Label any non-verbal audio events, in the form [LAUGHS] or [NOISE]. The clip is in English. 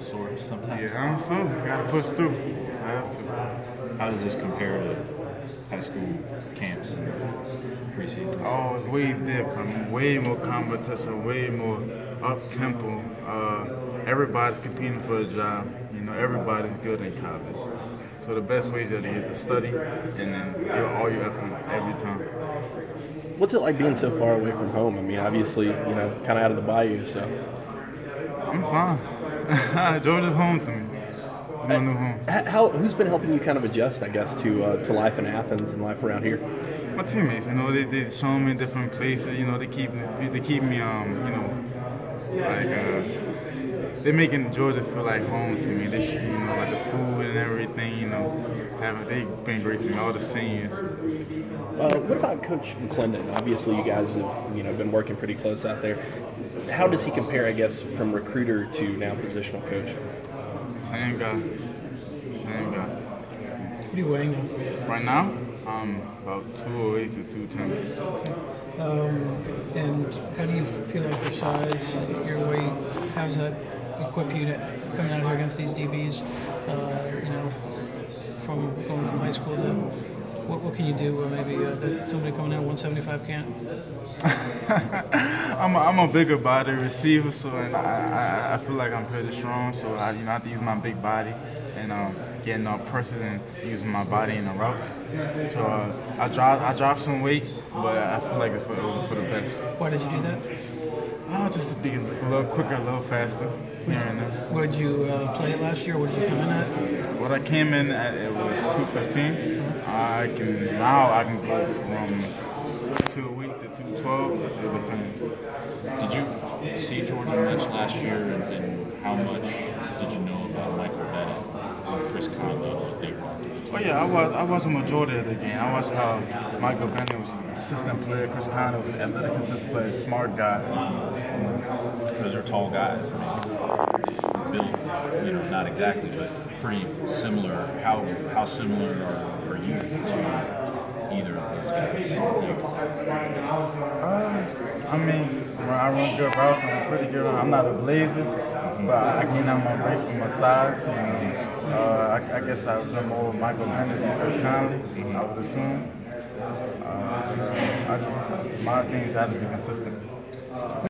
little sore sometimes. Yeah, I'm slow. Gotta push through. I. How does this compare to high school camps and preseason? Oh, it's way different. Way more competition. Way more up tempo. Uh, everybody's competing for a job. You know, everybody's good in college. So the best way is to get to study and then give all your effort every time. What's it like being so far away from home? I mean, obviously, you know, kind of out of the bayou. So I'm fine. [LAUGHS] Georgia's home to me. My new home. How who's been helping you kind of adjust, I guess, to uh, to life in Athens and life around here? My teammates, you know, they they show me different places. You know, they keep they keep me um you know like uh they're making Georgia feel like home to me. They you know like the food and everything. You know, have they've been great to me. All the seniors. Uh, what about Coach McClendon? Obviously, you guys have you know been working pretty close out there. How does he compare, I guess, from recruiter to now positional coach? Same guy. Same guy. What are you weighing now? Right now, I'm about 208 to 210. Um, and how do you feel like your size, your weight, how does that equip you to coming out here against these DBs? Uh, you know, from going from high school to what, what can you do where maybe uh, somebody coming in at 175 can't? [LAUGHS] I'm, a, I'm a bigger body receiver, so and I, I, I feel like I'm pretty strong. So I you know I have to use my big body and um, getting up presses and using my body in the routes. So uh, I drop I dropped some weight, but I feel like it's for, for the best. Why did you do that? Oh, just to be a little quicker, a little faster. What did you uh, play last year? What did you come in at? What I came in at it was 215. I can now I can go from two a week to 212. It depends. Did you see Georgia much last year, and, and how much did you know about Michael Bennett and Chris Conley, what they brought to the team? Oh yeah, I was I watched a majority of the game. I watched how Michael Bennett was an assistant player, Chris Conley was an athletic assistant player, smart guy. Those are tall guys. I mean, built, you know, not exactly, but pretty similar. How how similar are, are you to either of those guys? Uh, I mean, I run good routes, I'm pretty good. I'm not a blazer, but I gain out my weight for my size. Know, uh, I, I guess I was more with Michael Bennett than Chris Conley. I would assume. Uh, I just, my things have to be consistent.